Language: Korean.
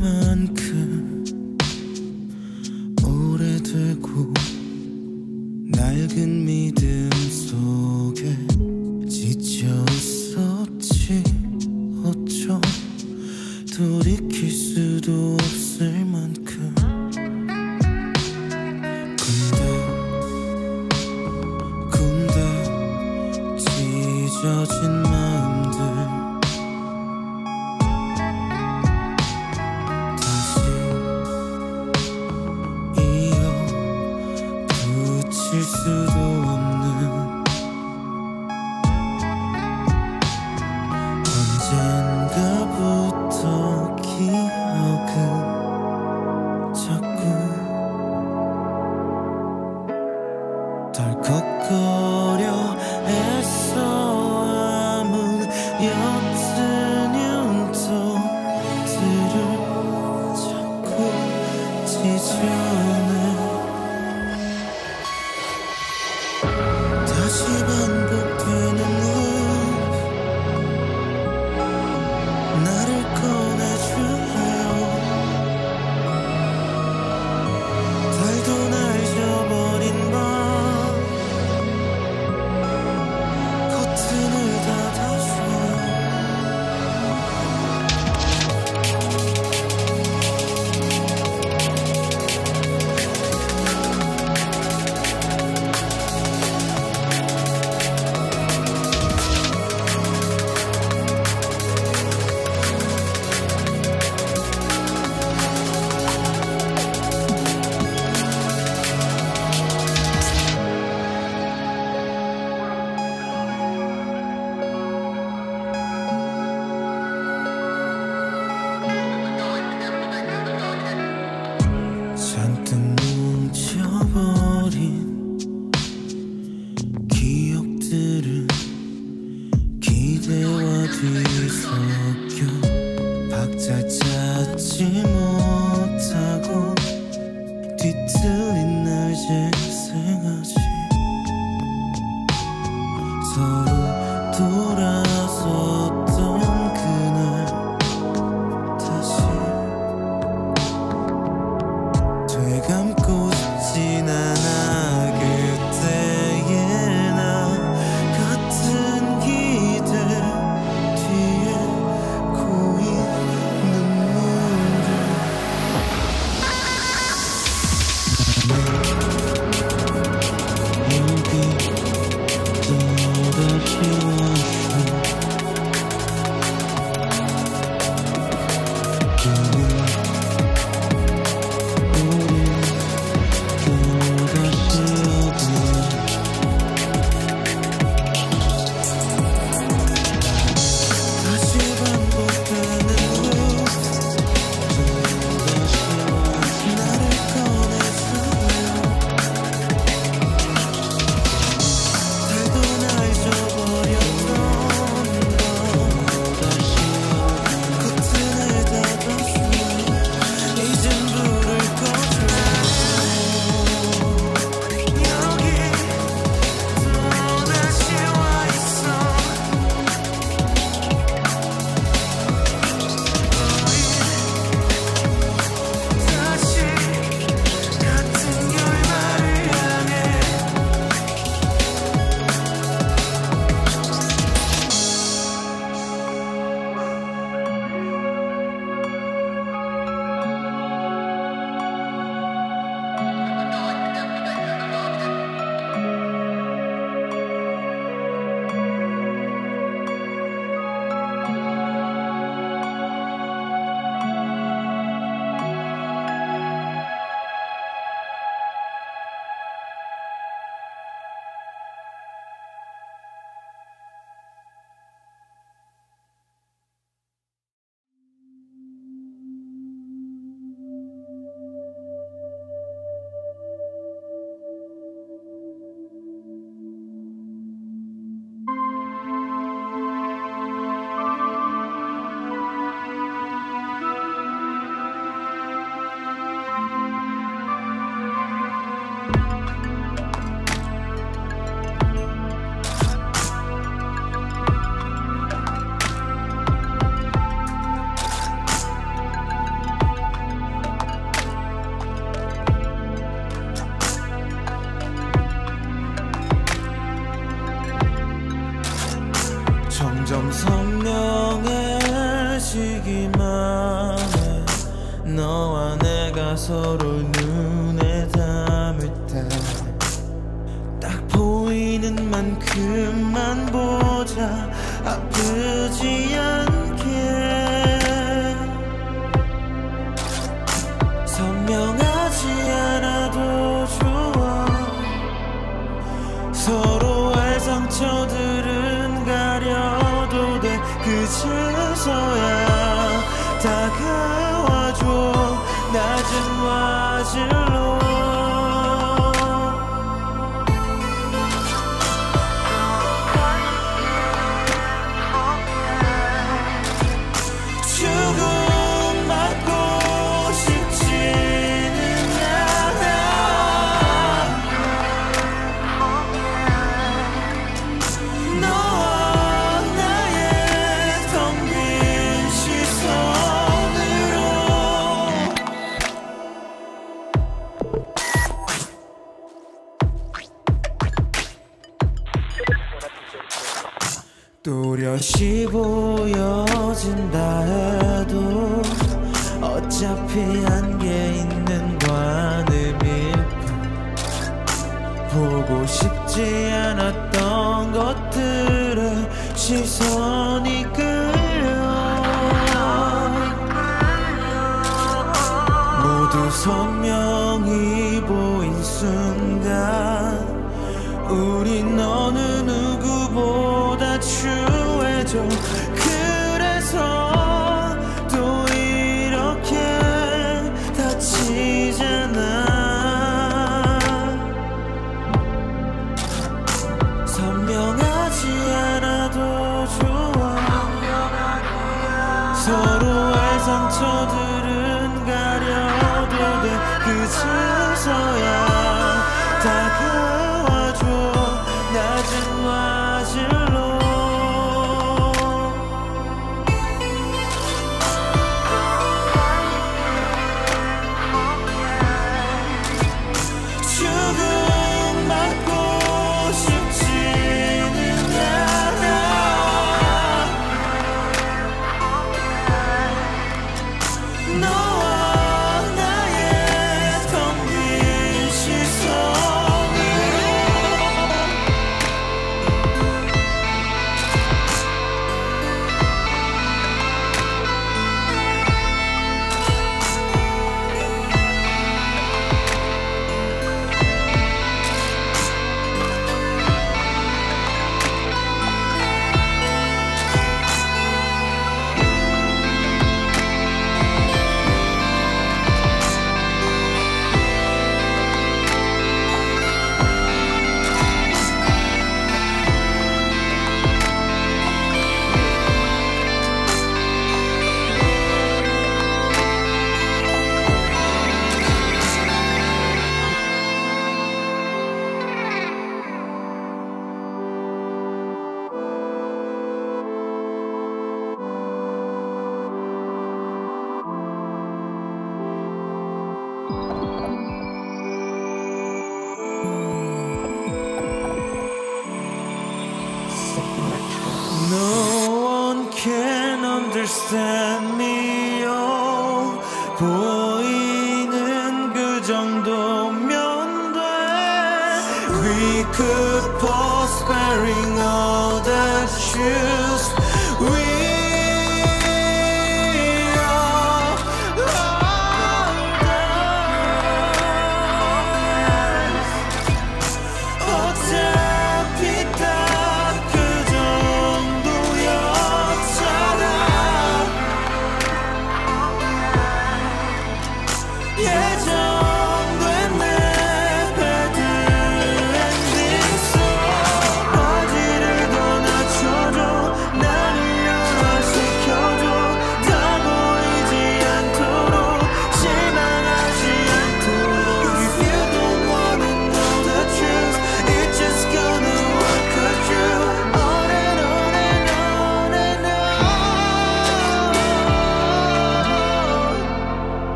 만큼 그 오래되고 낡은 미드 possible 地方 참 선명해 지기만 해 너와 내가 서로 눈에 담을 때 딱 보이는 만큼만 보자. 아프지 낮은 화질로 보여진다 해도 어차피 한계 있는 관음일까 보고 싶지 않았던 것들에 시선이 끌려. 모두 선명히 보인 순간 우린 어느 soy. could pause, sparing all that you